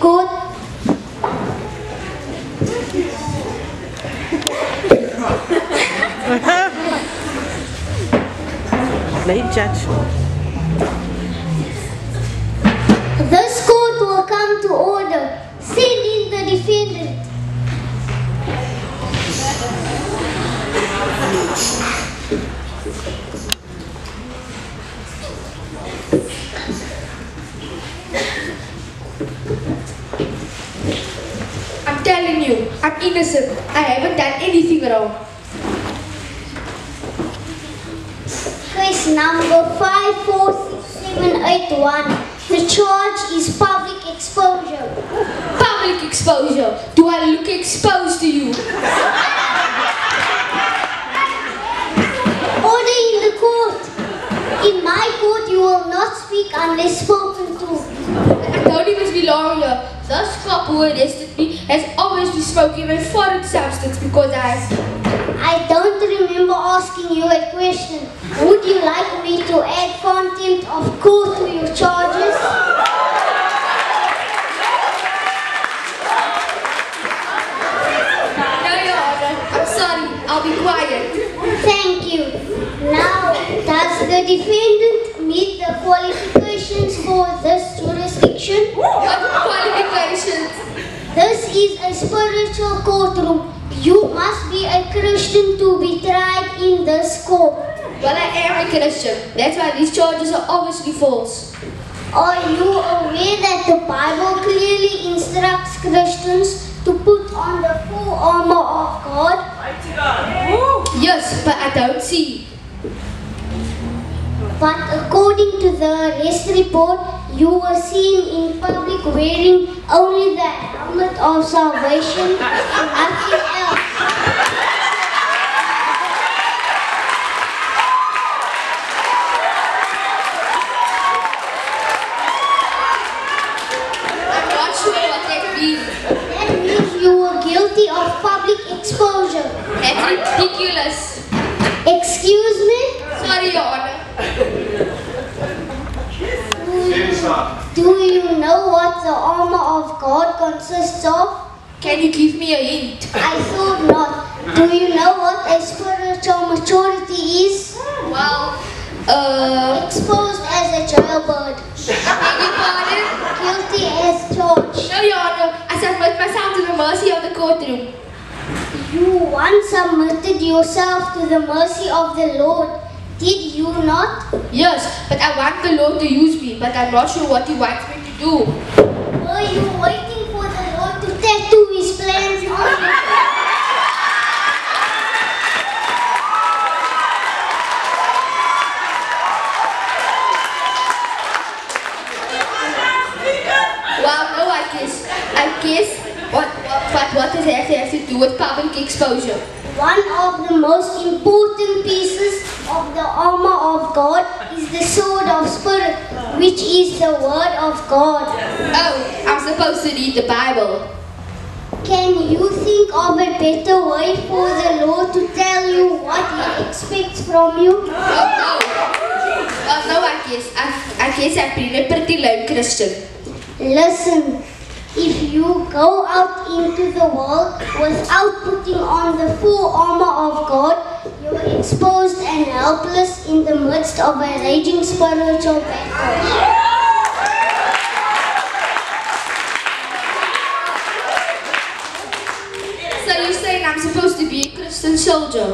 court? Late judge. This court will come to order. Send in the defendant. I'm telling you, I'm innocent. I haven't done anything wrong. Case number 546781. The charge is public exposure. Public exposure. Do I look exposed to you? Order in the court. In my court, you will not speak unless spoken to. Even belong here. This cop who me has obviously smoking a foreign substance because I... I don't remember asking you a question. Would you like me to add contempt of court to your charges? No, Your Honor. I'm sorry. I'll be quiet. Thank you. Now, does the defendant meet the qualifications for this jurisdiction? What qualifications? This is a spiritual courtroom. You must be a Christian to be tried in this court. Well, I am a Christian. That's why these charges are obviously false. Are you aware that the Bible clearly instructs Christians to put on the full armor of God? Yes, but I don't see. But according to the arrest report, you were seen in public wearing only the helmet of salvation and nothing else. I'm not sure what that means. That means you were guilty of public exposure. That's ridiculous. Excuse me? Sorry, Your Honor. Do you know what the armor of God consists of? Can you give me a hint? I thought not. Do you know what a spiritual maturity is? Well, uh, Exposed as a jailbird. Guilty as charged. No, Your Honor. I submit myself to the mercy of the courtroom. You once submitted yourself to the mercy of the Lord. Did you not? Yes, but I want the Lord to use me, but I'm not sure what He wants me to do. Were you waiting for the Lord to tattoo his plans on you? Well, no, I guess. I guess. What, what, but what does that have to do with public exposure? One of the most important pieces of the armor of God is the sword of spirit, which is the word of God. Oh, I'm supposed to read the Bible. Can you think of a better way for the Lord to tell you what he expects from you? Oh, no. Well, no, I guess. I, I guess I've been a pretty lame Christian. Listen, if you go out into the world without putting on the full armor of God, you're exposed and helpless in the midst of a raging spiritual battle. So you're saying I'm supposed to be a Christian soldier?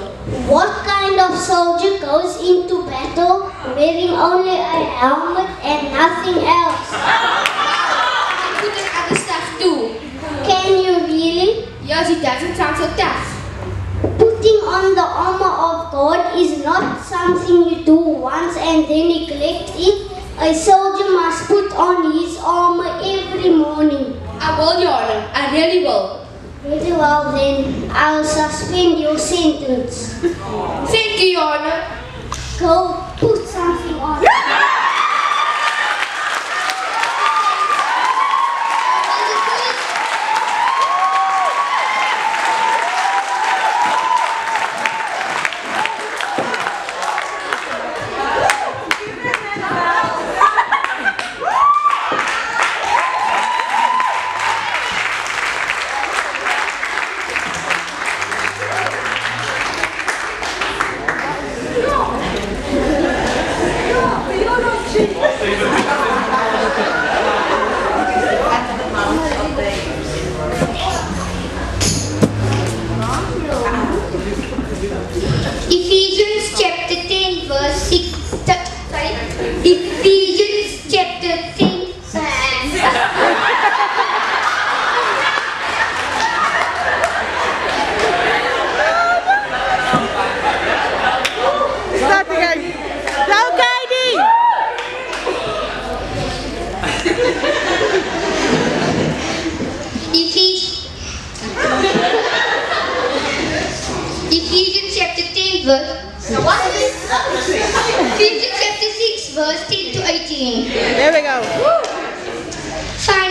What kind of soldier goes into battle wearing only a helmet and nothing else? I put in other too. Can you really? Yes, it doesn't sound so tough. Putting on the armor of God is not something you do once and then neglect it. A soldier must put on his armor every morning. I will, Your Honor. I really will. Very well then, I'll suspend your sentence. Thank you, Your Honor. Go put something on.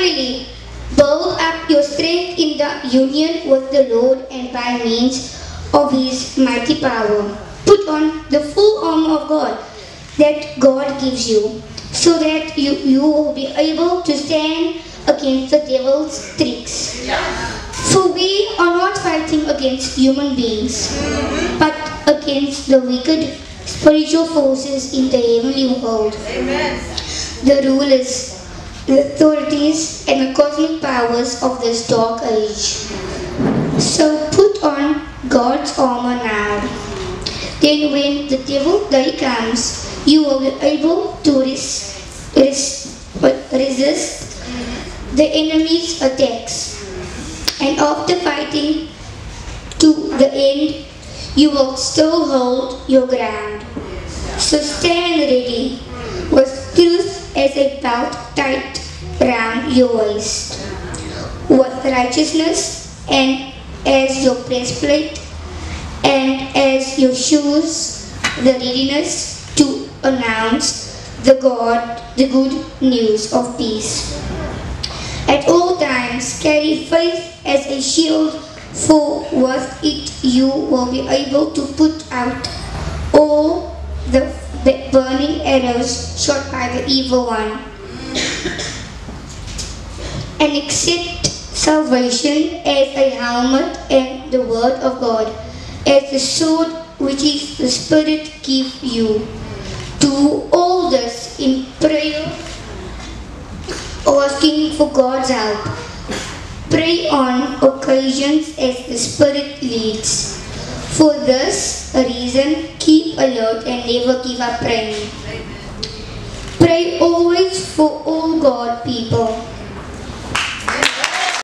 Build up your strength in the union with the Lord and by means of his mighty power. Put on the full armor of God that God gives you, so that you, you will be able to stand against the devil's tricks. For we are not fighting against human beings, but against the wicked spiritual forces in the heavenly world. The rulers, the authorities, and the cosmic powers of this dark age. So put on God's armor now. Then when the devil day comes, you will be able to res- res- resist the enemy's attacks. And after fighting to the end, you will still hold your ground. So stand ready with truth as a belt tight round your waist, with righteousness and as your breastplate, and as your shoes, the readiness to announce the God, the good news of peace. At all times, carry faith as a shield, for with it you will be able to put out all the the burning arrows shot by the evil one. And accept salvation as a helmet and the word of God as the sword which is the Spirit give you. Do all this in prayer asking for God's help. Pray on occasions as the Spirit leads. For this reason, keep alert and never give up praying. Pray always for all God people